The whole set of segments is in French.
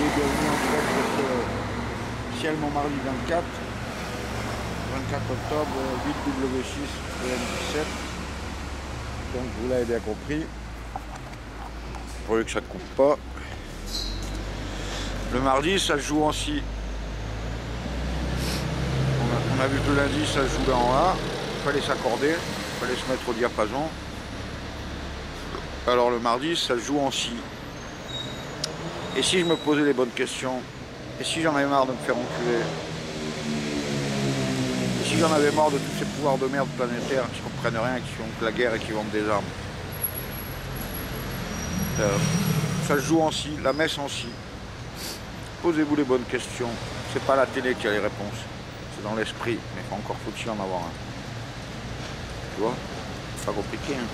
Oui, bienvenue en direct de ce ciel Montmardi 24, 24 octobre, 8W6 PM17. Donc vous l'avez bien compris, pour que ça ne coupe pas. Le mardi, ça joue en si. On a, vu que le lundi, ça se jouait en A. Il fallait s'accorder, il fallait se mettre au diapason. Alors le mardi, ça joue en si. Et si je me posais les bonnes questions Et si j'en avais marre de me faire enculer Et si j'en avais marre de tous ces pouvoirs de merde planétaires qui comprennent rien, qui font que la guerre et qui vendent des armes euh, Ça se joue en si, la messe en si. Posez-vous les bonnes questions. C'est pas la télé qui a les réponses. C'est dans l'esprit. Mais encore faut-il en avoir un. Tu vois? C'est pas compliqué. Hein.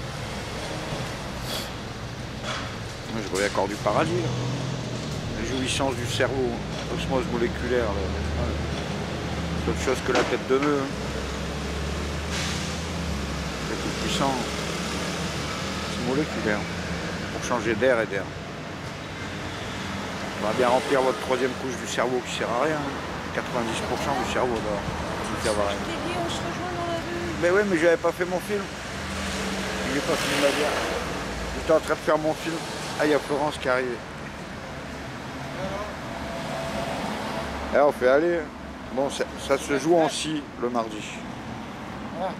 Je reviens encore du paradis. Les jouissances du cerveau, osmose moléculaire, c'est autre chose que la tête de nœud. C'est tout puissant. C'est moléculaire. Pour changer d'air et d'air. On va bien remplir votre troisième couche du cerveau qui sert à rien. 90% du cerveau dehors. on se rejoint dans la rue. Mais oui, mais j'avais pas fait mon film. J'ai pas fini ma bière. J'étais en train de faire mon film. Ah, il y a Florence qui arrive. Et on fait aller. Bon, ça, se joue en si le mardi. Ah.